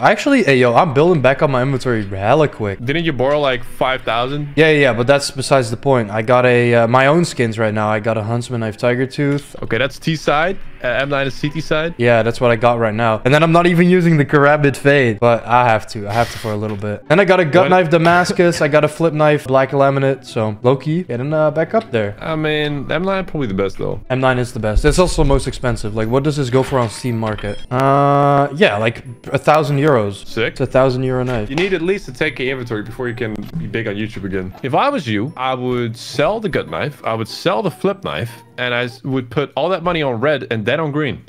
Actually, hey, yo, I'm building back up my inventory hella quick. Didn't you borrow like 5,000? Yeah, yeah, but that's besides the point. I got a uh, my own skins right now. I got a Huntsman Knife Tiger Tooth. Okay, that's T side. Uh, M9 is CT side. Yeah, that's what I got right now. And then I'm not even using the Karambit Fade, but I have to. I have to for a little bit. Then I got a Gut What- Knife Damascus. I got a Flip Knife Black Laminate. So, Loki, getting uh, back up there. I mean, M9 probably the best though. M9 is the best. It's also most expensive. Like, what does this go for on Steam Market? Uh, yeah, like a thousand euros. Sick. It's a thousand euro knife. You need at least a 10k inventory before you can be big on YouTube again. If I was you, I would sell the gut knife, I would sell the flip knife, and I would put all that money on red and then on green.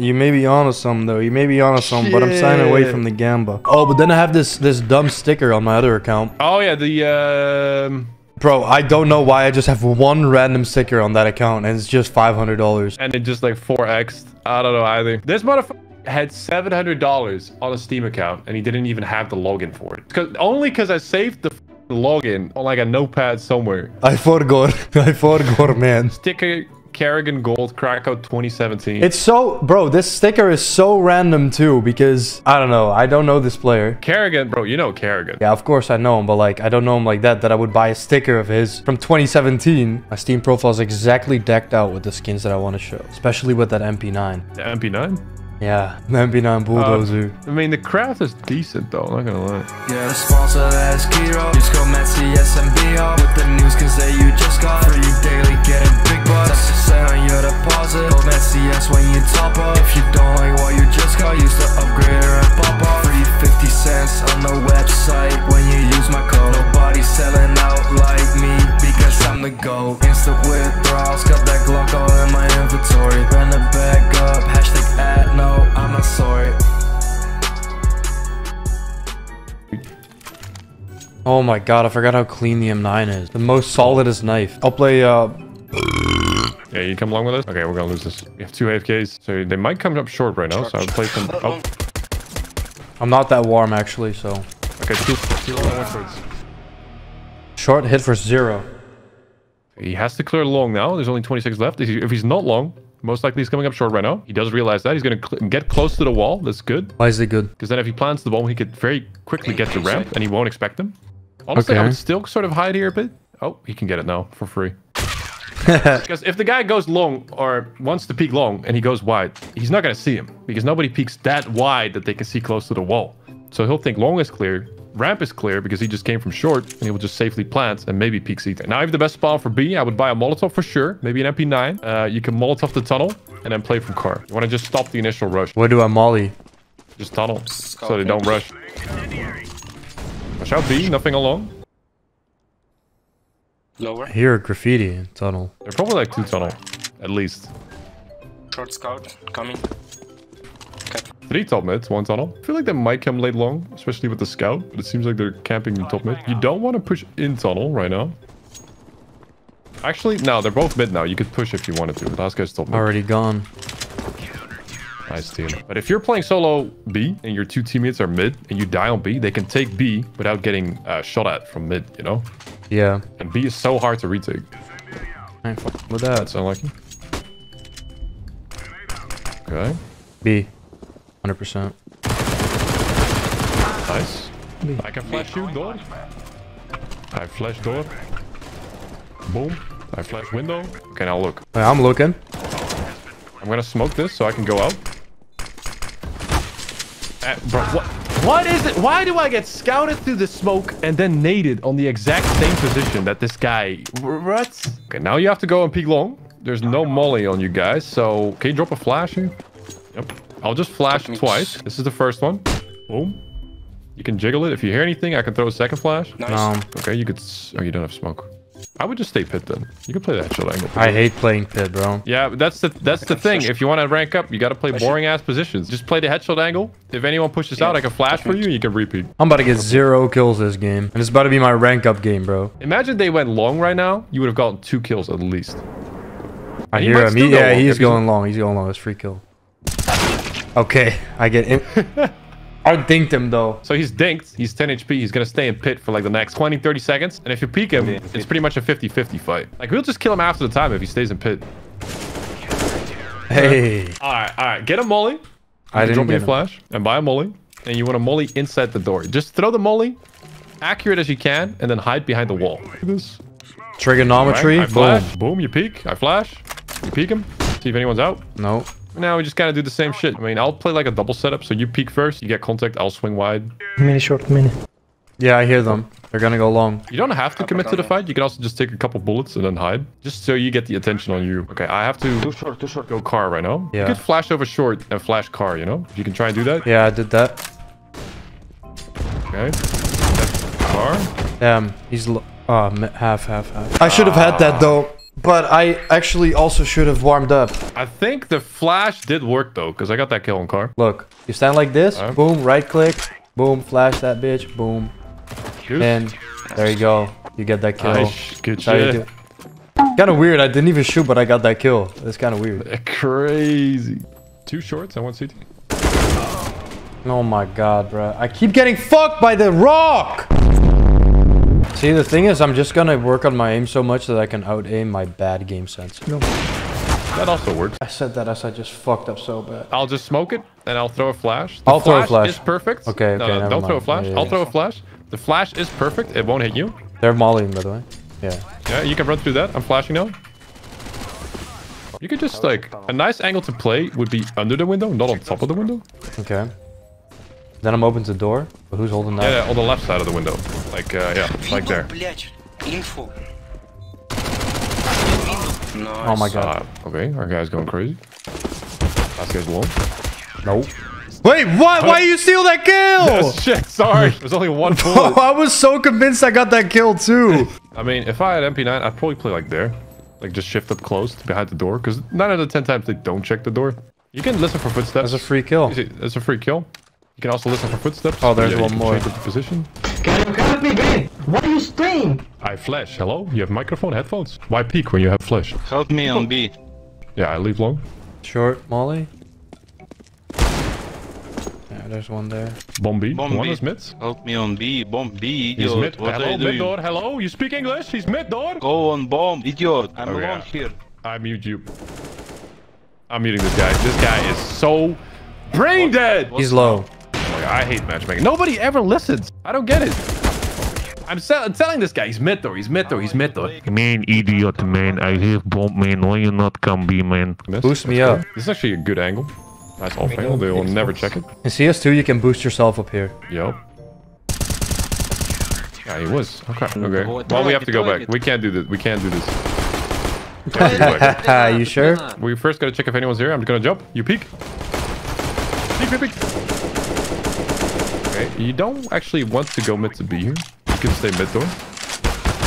You may be onto some though. You may be onto some, but I'm signing away from the Gamba. Oh, but then I have this this dumb sticker on my other account. Oh yeah, the um, Bro, I don't know why I just have one random sticker on that account and it's just $500. and it just like 4x. I don't know either. This motherfucker had $700 on a Steam account and he didn't even have the login for it. Cause, only because I saved the f- login on like a notepad somewhere. I forgot. I forgot, man. Sticker Karrigan Gold Krakow 2017. It's so, bro, this sticker is so random too because I don't know. I don't know this player. Karrigan, bro, you know Karrigan. Yeah, of course I know him, but like I don't know him like that that I would buy a sticker of his from 2017. My Steam profile is exactly decked out with the skins that I want to show, especially with that MP9. The MP9. Yeah, the MP9 Bulldozer. Uh, I mean, the craft is decent though. I'm not gonna lie. Yeah, the sponsor that's Kiro. Just go Met CSMB up with the news cause say you just got free daily getting big bucks. That's to say on your deposit. Go MattCS when you top up. If you don't like what you just got, use the upgrader and pop up. Free 50 cents on the website when you use my code. Nobody's selling out like me because I'm the GOAT. Instant withdrawals, got that Glock all in my inventory. Run the back up, hashtag ad, no, I'm not. Oh my god, I forgot how clean the M9 is. The most solidest knife. I'll play, uh... Yeah, you come along with us? Okay, we're gonna lose this. We have two AFKs, so they might come up short right now. So I'll play some. Oh, I'm not that warm actually, so... okay, two, two long one. Short hit for zero. He has to clear long now. There's only 26 left. If he's not long, most likely he's coming up short right now. He does realize that. He's gonna cl get close to the wall. That's good. Why is it good? Because then if he plants the bomb, he could very quickly get the ramp, and he won't expect them. Honestly, I would still sort of hide here a bit. Oh, he can get it now for free. because if the guy goes long or wants to peek long and he goes wide, he's not going to see him because nobody peeks that wide that they can see close to the wall. So he'll think long is clear, ramp is clear because he just came from short and he will just safely plant and maybe peek CT. Now, I have the best spawn for B. I would buy a Molotov for sure, maybe an MP9. Uh, you can Molotov the tunnel and then play from car. You want to just stop the initial rush. Where do I molly? Just tunnel so they don't rush. Watch out B, nothing along. Lower. I hear a graffiti in tunnel. They're probably like two tunnel, at least. Short scout coming. Three top mids, one tunnel. I feel like they might come late long, especially with the scout, but it seems like they're camping in top mid. You don't want to push in tunnel right now. Actually, no, they're both mid now. You could push if you wanted to. Last guy's top mid. Already gone. Nice team. But if you're playing solo B and your two teammates are mid and you die on B, they can take B without getting uh, shot at from mid, you know? Yeah. And B is so hard to retake. I ain't fucking with that. That's unlucky. Okay. B. 100%. Nice. I can flash you, door. I flash door. Boom. I flash window. Okay, now look. I'm looking. I'm gonna smoke this so I can go out. Uh, bro, what? What is it? Why do I get scouted through the smoke and then naded on the exact same position that this guy? What? Okay, now you have to go and peek long. There's no molly on you guys, so can you drop a flash here? Yep. I'll just flash Drop me. twice. This is the first one. Boom. You can jiggle it. If you hear anything, I can throw a second flash. Nice. Um, Okay, you could. Oh, you don't have smoke. I would just stay pit then. You can play that headshot angle. I hate playing pit, bro. Yeah, but that's the that's the thing. If you want to rank up, you got to play boring ass positions. Just play the headshot angle. If anyone pushes out, I can flash for you. You can repeat. I'm about to get zero kills this game. And it's about to be my rank up game, bro. Imagine they went long right now. You would have gotten two kills at least. I he hear him. He, yeah, he's he's- going long. He's going long. It's free kill. Okay, I get him. I dinked him though. So he's dinked. He's 10 HP. He's going to stay in pit for like the next 20, 30 seconds. And if you peek him, it's pretty much a 50-50 fight. Like, we'll just kill him after the time if he stays in pit. Hey. All right, all right. Get a molly. I didn't drop me a get him. flash and buy a molly, and you want a molly inside the door. Just throw the molly, accurate as you can, and then hide behind the wall. Look at this. Trigonometry. Right, I Boom. flash. Boom. You peek. I flash. You peek him. See if anyone's out. No. Now we just kind of do the same shit. I mean, I'll play like a double setup. So you peek first, you get contact. I'll swing wide. Mini short, mini. Yeah, I hear them. They're gonna go long. You don't have to commit to the fight. You can also just take a couple bullets and then hide, just so you get the attention on you. Okay, I have to Too short, too short. go car right now. Yeah. You could flash over short and flash car. You know, if you can try and do that. Yeah, I did that. Okay. That's car. Damn, he's lo- oh, ah, half, half, half. I should have had that though, but I actually also should have warmed up. I think the flash did work though, because I got that kill on car. Look, you stand like this, Alright. boom, right click, boom, flash that bitch, boom, and there you go. You get that kill. Nice. Good That's shit. Kind of weird. I didn't even shoot, but I got that kill. It's kind of weird. Crazy. Two shorts and one CT. Oh my god, bro. I keep getting fucked by the rock! See, the thing is, I'm just gonna work on my aim so much that I can out-aim my bad game sense. No. That also works. I said that as I just fucked up so bad. I'll just smoke it and I'll throw a flash. The I'll throw a flash. is perfect. Okay, okay, no, never don't throw a flash. Yeah, yeah, I'll yeah. throw a flash. The flash is perfect. It won't hit you. They're mollying, by the way. Yeah. Yeah, you can run through that. I'm flashing now. You could just like a nice angle to play would be under the window, not on top of the window. Okay. Then I'm open to the door. But who's holding that? Yeah, yeah, on the left side of the window. Like uh, yeah, like there. Блять, инфу. Nice. Oh my god. Uh, okay, our guy's going crazy. Last guy's low. Nope. Wait, what? Why you steal that kill? Oh shit! Sorry, there's only one Oh, bullet. I was so convinced I got that kill too. I mean, if I had MP9, I'd probably play like there, like just shift up close to behind the door, because nine out of ten times they don't check the door. You can listen for footsteps. That's a free kill. You see, That's a free kill. You can also listen for footsteps. Oh, there's Yeah, you one can more. change the position. Can you help me, Ben? Why you stream? I flash. Hello? You have microphone, headphones. Why peek when you have flash? Help me on B. Yeah, I leave long. Short Molly. Yeah, there's one there. Bomb B. Bomb one B. is mid. Help me on B. Bomb B, He's mid. What Hello, you mid door. Hello? You speak English? He's mid door. Go on bomb, idiot. I'm Oh, alone yeah. here. I mute you. I'm muting this guy. This guy is so brain dead. He's low. Like, I hate matchmaking. Nobody ever listens. I don't get it. I'm, sell- I'm telling this guy he's mid though. He's mid though. He's mid though. Man, idiot, man. I have bomb, man. Why you not come be, man? Miss. Boost me That's up. This is actually a good angle. Nice off angle. They will never check it. In CS2, you can boost yourself up here. Yup. Yeah, he was. Okay. Okay. Well, we have to go back. We can't do this. We can't do this. We can't go you sure? We first gotta check if anyone's here. I'm gonna jump. You peek. Peek, peek, peek. Okay. You don't actually want to go mid to B here. You can stay mid door.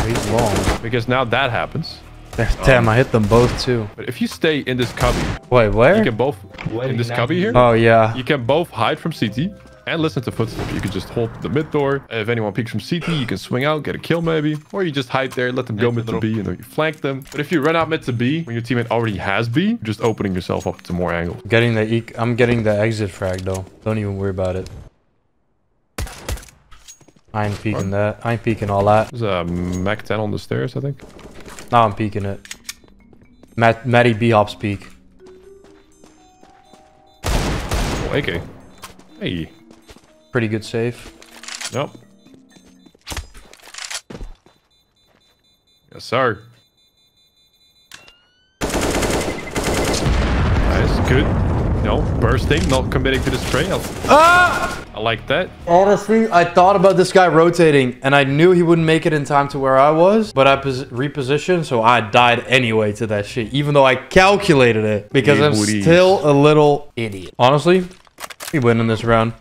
He's long. Because now that happens. Damn, I hit them both too. But if you stay in this cubby, Wait, where? you can both in this cubby here. Oh yeah. You can both hide from CT and listen to footsteps. You can just hold the mid door. If anyone peeks from CT, you can swing out, get a kill maybe. Or you just hide there, let them go mid to B, and then you flank them. But if you run out mid to B, when your teammate already has B, you're just opening yourself up to more angles. Getting the e I'm getting the exit frag though. Don't even worry about it. I ain't peeking that. I ain't peeking all that. There's a Mac 10 on the stairs, I think. Now I'm peeking it. Matt, Matty B hops peek. Oh, AK. Hey. Pretty good save. Yep. Yes, sir. Nice, good. No, bursting, not committing to this trade. Ah! I like that. Honestly, I thought about this guy rotating, and I knew he wouldn't make it in time to where I was, but I pos- repositioned, so I died anyway to that shit, even though I calculated it, because You I'm booties. still a little idiot. Honestly, we win in this round.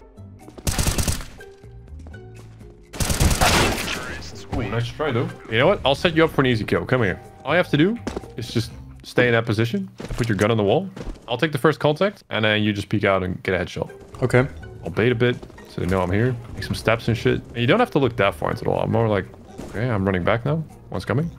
Ooh, nice try, though. You know what? I'll set you up for an easy kill. Come here. All you have to do is just stay in that position. Put your gun on the wall. I'll take the first contact, and then you just peek out and get a headshot. Okay. I'll bait a bit so they know I'm here. Make some steps and shit. And you don't have to look that far into the wall. I'm more like, okay, I'm running back now. One's coming.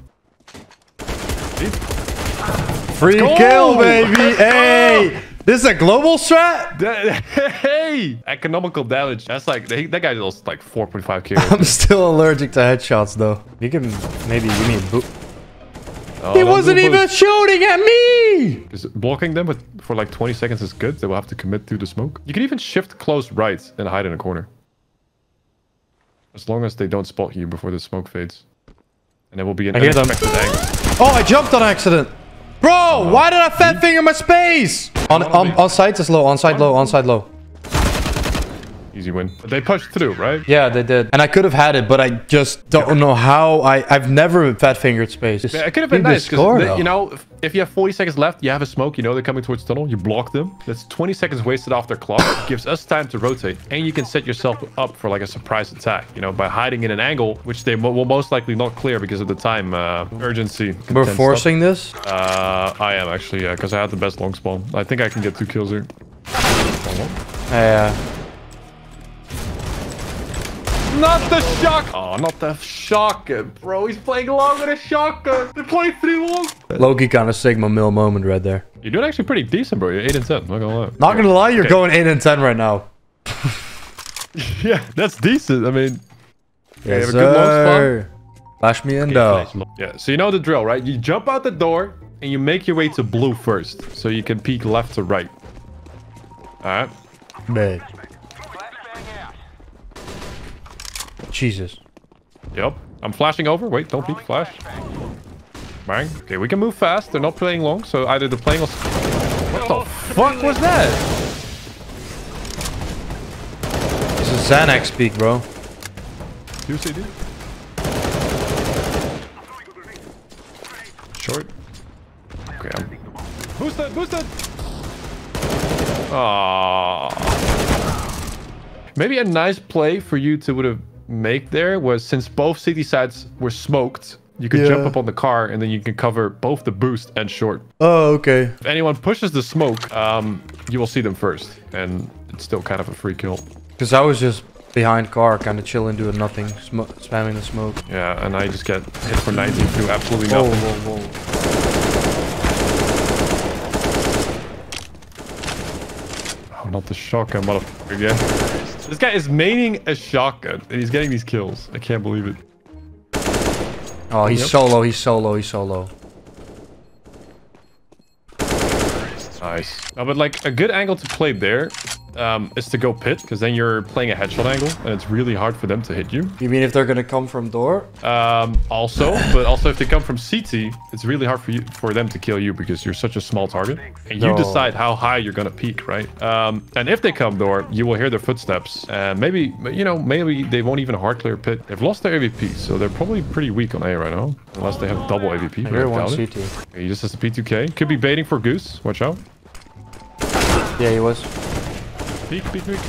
Free go! kill, baby! Hey! This is a global strat? hey! Economical damage. That's like, they, that guy does like 4.5 k. I'm still allergic to headshots, though. You can maybe give me a boot. Oh, he wasn't even shooting at me. Because blocking them with, for like 20 seconds is good. They will have to commit to the smoke. You can even shift close right and hide in a corner. As long as they don't spot you before the smoke fades. And it will be an I hear them. unexpected angle. Oh, I jumped on accident. Bro, oh, why did I fat finger my space? On on um, on site is low, on side low, on side low. Easy win. They pushed through, right? Yeah, they did. And I could have had it, but I just don't know how. I I've never fat fingered space. Yeah, it could have been nice score, because you know if, if you have 40 seconds left, you have a smoke. You know they're coming towards tunnel. You block them. That's 20 seconds wasted off their clock. It gives us time to rotate, and you can set yourself up for like a surprise attack. You know by hiding in an angle, which they will most likely not clear because of the time uh, urgency. We're content stuff. forcing this. Uh, I am actually, yeah, because I had the best long spawn. I think I can get two kills here. Yeah. Not the shock. Oh, not the shotgun, bro. He's playing long with a shotgun. They're playing three long. Loki kind of Sigma mill moment right there. You're doing actually pretty decent, bro. You're 8 and 10. Not gonna lie. Not gonna lie, you're Okay. going 8 and 10 right now. Yeah, that's decent. I mean, Yes, have a good long sir. Flash me in though. yeah. So you know the drill, right? You jump out the door and you make your way to blue first, so you can peek left to right. All right. Man. Jesus. Yep. I'm flashing over. Wait, don't peek. Flash. Bang. Okay, we can move fast. They're not playing long, so either they're playing or... What the fuck was that? This is Xanax peak, bro. You see, dude? Short. Okay, I'm... Boost that! Boost that! Aww. Ah. Maybe a nice play for you to would have make there was since both CT sides were smoked, you could jump up on the car and then you can cover both the boost and short. Oh, okay. If anyone pushes the smoke, um, you will see them first, and it's still kind of a free kill. Because I was just behind car, kind of chilling, doing nothing, sm spamming the smoke. Yeah, and I just get hit for 19 through absolutely Whoa, nothing. whoa, whoa. Oh, not the shotgun motherfucker again. This guy is maining a shotgun, and he's getting these kills. I can't believe it. Oh, he's Yep. solo, he's solo, he's solo. Nice. No, but like a good angle to play there um, is to go pit, because then you're playing a headshot angle, and it's really hard for them to hit you. You mean if they're gonna come from door? Um, also, but also if they come from CT, it's really hard for you for them to kill you because you're such a small target, and you No. decide how high you're gonna peak, right? Um, and if they come door, you will hear their footsteps, and maybe you know maybe they won't even hard clear pit. They've lost their AVP, so they're probably pretty weak on A right now, unless they have double AVP. I but hear I one. CT. He just has a P2K. Could be baiting for Goose. Watch out. Yeah, he was. Peek, peek, peek.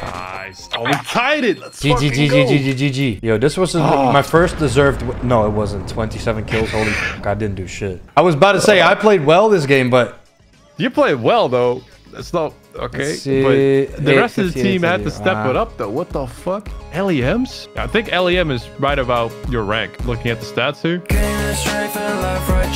Nice. Oh, we ah. tied it. Let's GG, GG. GG, GG. Yo, this was a- ah. my first deserved. No, it wasn't. 27 kills. Holy fuck, I didn't do shit. I was about to say I played well this game, but You played well though. That's not okay. Let's. But the rest of the 858, team had to step wow. it up though. What the fuck? LEMs? I think LEM is right about your rank. Looking at the stats here. Gaining strength and left, right